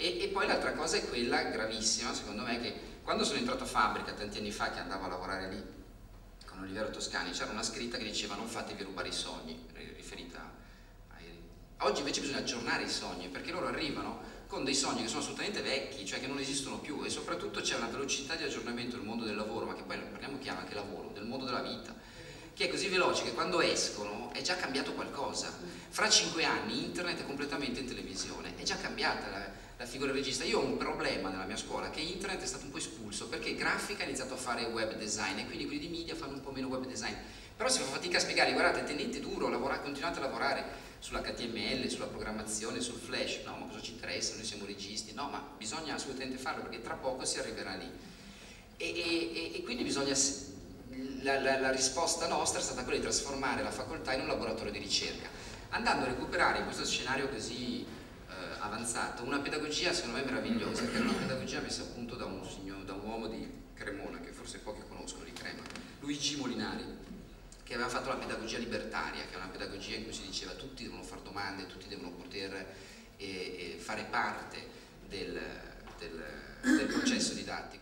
E, e poi l'altra cosa è quella gravissima, secondo me, che quando sono entrato a fabbrica tanti anni fa, che andavo a lavorare lì con Olivero Toscani, c'era una scritta che diceva non fatevi rubare i sogni, riferita ai... Oggi invece bisogna aggiornare i sogni, perché loro arrivano con dei sogni che sono assolutamente vecchi, cioè che non esistono più e soprattutto c'è una velocità di aggiornamento del mondo del lavoro, ma che poi parliamo chiaro anche lavoro, del mondo della vita, che è così veloce che quando escono è già cambiato qualcosa. Fra cinque anni internet è completamente in televisione, è già cambiata la, la figura regista. Io ho un problema nella mia scuola che internet è stato un po' espulso perché grafica ha iniziato a fare web design e quindi quelli di media fanno un po' meno web design. Però si fa fatica a spiegare, guardate, tenete duro, lavorate, continuate a lavorare sull'HTML, sulla programmazione, sul flash, no, ma cosa ci interessa, noi siamo registi, no, ma bisogna assolutamente farlo perché tra poco si arriverà lì. E, e, e quindi bisogna, la, la, la, risposta nostra è stata quella di trasformare la facoltà in un laboratorio di ricerca, andando a recuperare in questo scenario così avanzato una pedagogia secondo me meravigliosa, che è una pedagogia messa a punto da un, signor, da un uomo di Cremona, che forse pochi conoscono di Crema, Luigi Molinari che aveva fatto la pedagogia libertaria, che è una pedagogia in cui si diceva tutti devono fare domande, tutti devono poter eh, eh, fare parte del, del, del processo didattico.